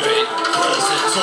对，或者错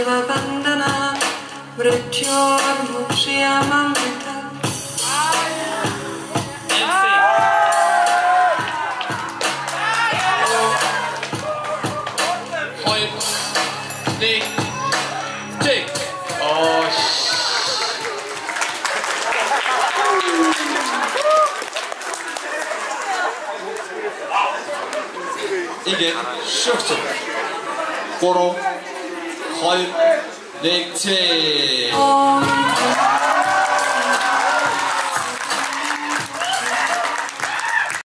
Shiva Vandana Mrityor Mukshiyamamrita Take, take. Igen, 헐, 넥체.